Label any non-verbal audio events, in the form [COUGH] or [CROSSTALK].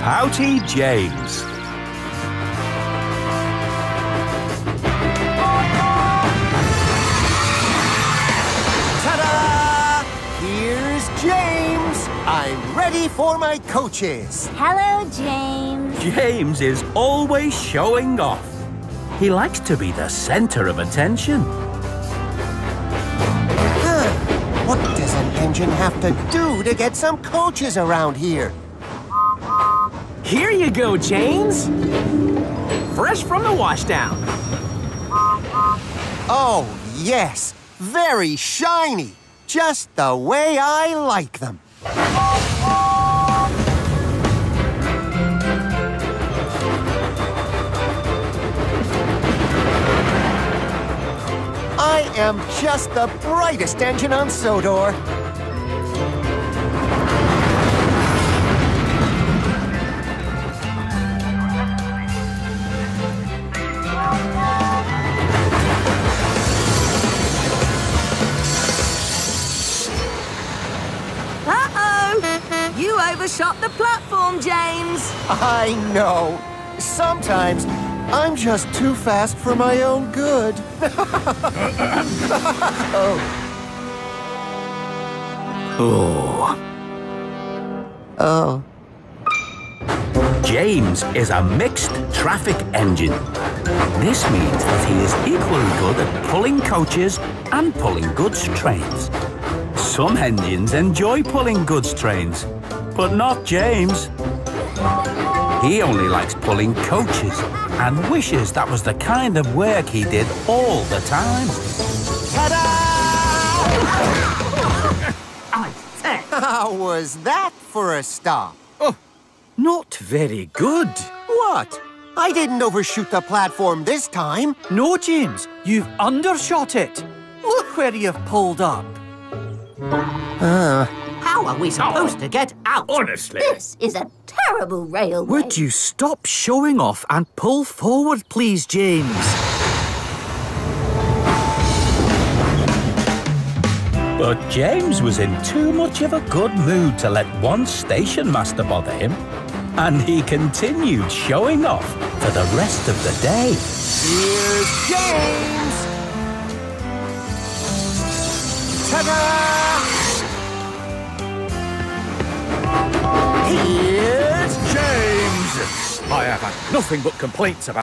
Pouty James. Ta-da! Here's James. I'm ready for my coaches. Hello, James. James is always showing off. He likes to be the center of attention. Huh. What does an engine have to do to get some coaches around here? Here you go, James. Fresh from the washdown. Oh, yes. Very shiny. Just the way I like them. I am just the brightest engine on Sodor. Overshot the platform, James. I know. Sometimes I'm just too fast for my own good. [LAUGHS] Oh. oh. Oh. James is a mixed traffic engine. This means that he is equally good at pulling coaches and pulling goods trains. Some engines enjoy pulling goods trains, but not James. He only likes pulling coaches and wishes that was the kind of work he did all the time. I say. [LAUGHS] How was that for a stop? Oh, Not very good. What? I didn't overshoot the platform this time. No, James, you've undershot it. Look where you've pulled up. How are we supposed to get out? Honestly. This is a terrible railway. Would you stop showing off and pull forward, please, James? But James was in too much of a good mood to let one station master bother him. And he continued showing off for the rest of the day. Here's James. Ta-da! Here's I have had nothing but complaints about